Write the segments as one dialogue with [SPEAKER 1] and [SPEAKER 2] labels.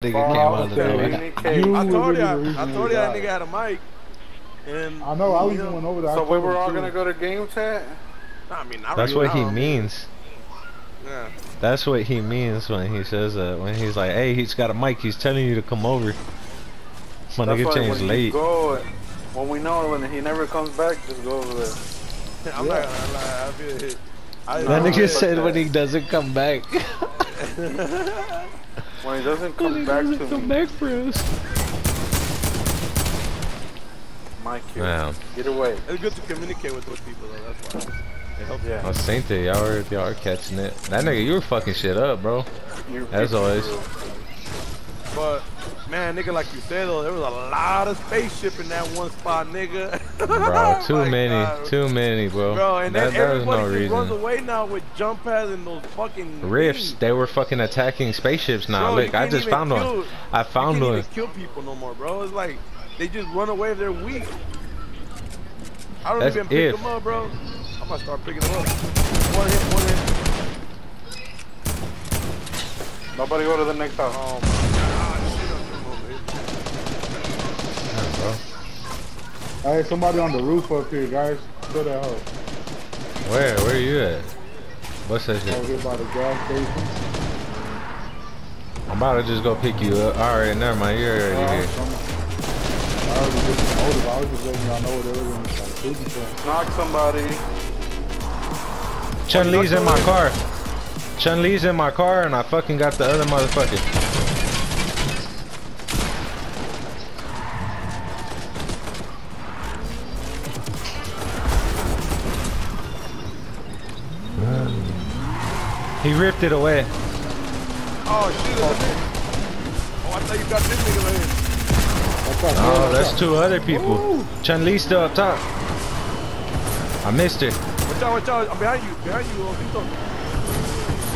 [SPEAKER 1] Nigga came
[SPEAKER 2] I
[SPEAKER 1] out of
[SPEAKER 2] saying,
[SPEAKER 1] nowhere.
[SPEAKER 2] communicate.
[SPEAKER 3] You
[SPEAKER 4] I told you, I, I told you that nigga had a mic. And
[SPEAKER 3] I know. I was
[SPEAKER 4] you
[SPEAKER 3] even went over there.
[SPEAKER 2] So we were all gonna go to game chat.
[SPEAKER 4] I mean, not
[SPEAKER 1] That's
[SPEAKER 4] right
[SPEAKER 1] what he
[SPEAKER 4] now.
[SPEAKER 1] means.
[SPEAKER 4] Yeah.
[SPEAKER 1] That's what he means when he says that. When he's like, "Hey, he's got a mic. He's telling you to come over." My
[SPEAKER 2] That's
[SPEAKER 1] nigga changed late.
[SPEAKER 2] go, when we know when he never comes back, just go over there.
[SPEAKER 4] I'm not gonna lie. I feel hit. I,
[SPEAKER 1] That nigga said
[SPEAKER 2] that.
[SPEAKER 1] when he doesn't come back.
[SPEAKER 2] When he doesn't come
[SPEAKER 1] he
[SPEAKER 2] back
[SPEAKER 1] doesn't
[SPEAKER 2] to
[SPEAKER 1] come
[SPEAKER 2] me,
[SPEAKER 1] back for us.
[SPEAKER 2] my kid,
[SPEAKER 1] Man,
[SPEAKER 2] get away.
[SPEAKER 4] It's good to communicate with those people, though. That's why. It helps.
[SPEAKER 2] Yeah.
[SPEAKER 1] I seen it. Y'all were, y'all were catching it. That nigga, you were fucking shit up, bro.
[SPEAKER 2] You're
[SPEAKER 1] As always.
[SPEAKER 4] But man, nigga, like you said though, there was a lot of spaceship in that one spot, nigga.
[SPEAKER 1] Bro, too
[SPEAKER 4] My
[SPEAKER 1] many,
[SPEAKER 4] God.
[SPEAKER 1] too many, bro.
[SPEAKER 4] Bro, and
[SPEAKER 1] that,
[SPEAKER 4] then everybody
[SPEAKER 1] no
[SPEAKER 4] just runs away now with jump pads and those fucking
[SPEAKER 1] Rifts,
[SPEAKER 4] things.
[SPEAKER 1] they were fucking attacking spaceships now.
[SPEAKER 4] Bro,
[SPEAKER 1] Look, I just found
[SPEAKER 4] kill-
[SPEAKER 1] one. I
[SPEAKER 4] You
[SPEAKER 1] found
[SPEAKER 4] can't
[SPEAKER 1] one.
[SPEAKER 4] even kill people no more, bro. It's like they just run away if they're weak. I don't
[SPEAKER 1] That's
[SPEAKER 4] even pick
[SPEAKER 1] if.
[SPEAKER 4] them up, bro. I'm gonna start picking them up. One hit, one hit.
[SPEAKER 2] Nobody go to the next house.
[SPEAKER 4] Oh my god, shit, I'm over here.
[SPEAKER 1] Yeah, bro.
[SPEAKER 3] Hey, somebody on the roof up here, guys. Kill that hoe.
[SPEAKER 1] Where? Where are you at? What's that
[SPEAKER 3] Over
[SPEAKER 1] shit?
[SPEAKER 3] here by the gas station.
[SPEAKER 1] I'm about to just go pick you up. Alright, never mind. You're already
[SPEAKER 3] Uh,
[SPEAKER 1] here.
[SPEAKER 3] some- I already did some motive. I was just letting y'all know what they were like shooting for.
[SPEAKER 2] Knock somebody.
[SPEAKER 1] Chun Li's in my car. Chun Li's in my car, and I fucking got the other motherfucker. He ripped it away.
[SPEAKER 4] Oh shit, oh, I thought you got this nigga right here.
[SPEAKER 3] That's
[SPEAKER 1] Oh, that's two other people. Chun Li still up top. I missed it.
[SPEAKER 4] Watch out, watch out. I'm behind you, behind you, oh.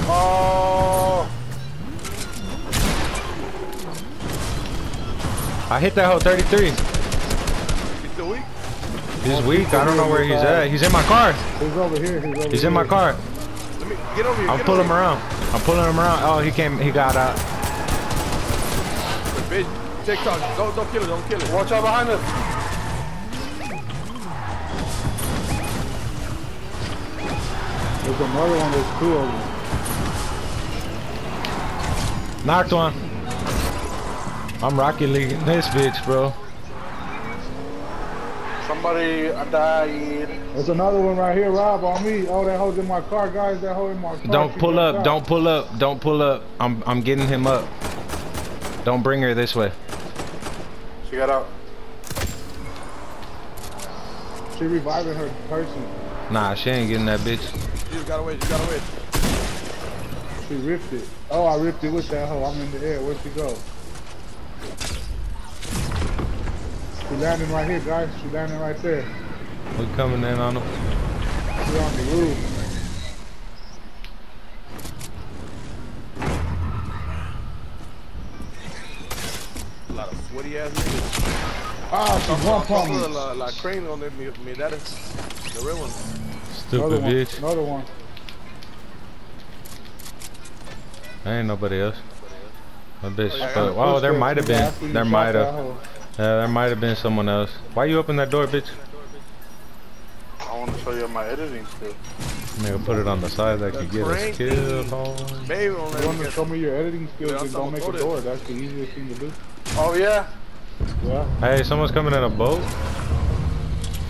[SPEAKER 2] Oh,
[SPEAKER 1] I hit that hole 33.
[SPEAKER 4] You still weak?
[SPEAKER 1] He's weak. I don't know where he's at. He's in my car.
[SPEAKER 3] He's over here. He's over
[SPEAKER 1] He's in my car.
[SPEAKER 4] Let me get over here.
[SPEAKER 1] I'm
[SPEAKER 4] get
[SPEAKER 1] pulling him around. I'm pulling him around. Oh, he came. He got out.
[SPEAKER 4] here. Bitch, TikTok. Don't, don't kill it, don't kill it.
[SPEAKER 2] watch out behind us.
[SPEAKER 3] There's another one. There's two of them.
[SPEAKER 1] Knocked one. I'm Rocket Leaguing this bitch, bro.
[SPEAKER 2] Somebody died.
[SPEAKER 3] There's another one right here, Rob, on me. Oh, that hoe's in my car, guys. That hoe in my car.
[SPEAKER 1] Don't
[SPEAKER 3] She
[SPEAKER 1] pull up.
[SPEAKER 3] out.
[SPEAKER 1] Don't pull up. Don't pull up. I'm I'm getting him up. Don't bring her this way.
[SPEAKER 2] She got out.
[SPEAKER 3] She reviving her person.
[SPEAKER 1] Nah, she ain't getting that bitch.
[SPEAKER 4] She just gotta wait, you gotta wait.
[SPEAKER 3] She ripped it. Oh, I ripped it with that hoe. I'm in the air. Where'd she go? She landing right here, guys. She landing right there.
[SPEAKER 1] We coming in on him.
[SPEAKER 3] She on the roof.
[SPEAKER 4] A lot of sweaty ass niggas.
[SPEAKER 3] Ah, she one pump me.
[SPEAKER 4] La, la crane on me, me, that is the real one.
[SPEAKER 3] Another
[SPEAKER 1] Stupid
[SPEAKER 3] one.
[SPEAKER 1] bitch.
[SPEAKER 3] Another one.
[SPEAKER 1] There ain't nobody else. That bitch.
[SPEAKER 4] yeah.
[SPEAKER 1] But, wow, there might have been. There might have. Yeah, there might have been someone else. Why you open that door, bitch?
[SPEAKER 2] I want to show you my editing skill.
[SPEAKER 1] Nigga, put it on the side that could get us
[SPEAKER 4] crank
[SPEAKER 1] killed.
[SPEAKER 4] thing. Baby,
[SPEAKER 3] You want to show me your editing skills
[SPEAKER 4] Yeah,
[SPEAKER 3] and don't make a
[SPEAKER 4] gonna
[SPEAKER 3] door. That's the easiest thing to do.
[SPEAKER 2] Oh yeah.
[SPEAKER 3] Yeah.
[SPEAKER 1] Hey, someone's coming in a boat?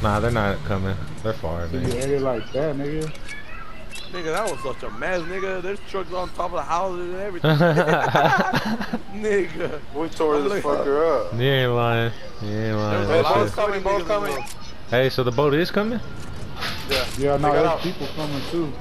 [SPEAKER 1] Nah, they're not coming. They're far,
[SPEAKER 3] So you edit like that, nigga.
[SPEAKER 4] Nigga, that was such a mess, nigga. There's trucks on top of the houses and everything. nigga.
[SPEAKER 2] We tore
[SPEAKER 4] I'm
[SPEAKER 2] this
[SPEAKER 4] looking-
[SPEAKER 2] fucker up.
[SPEAKER 1] You ain't lying. You ain't lying.
[SPEAKER 4] There's
[SPEAKER 2] Hey, boat's coming,
[SPEAKER 4] sweaty
[SPEAKER 2] boat's coming.
[SPEAKER 1] Hey, so the boat is coming?
[SPEAKER 2] Yeah.
[SPEAKER 3] Yeah,
[SPEAKER 2] They
[SPEAKER 3] no, there's
[SPEAKER 2] out.
[SPEAKER 3] people coming too.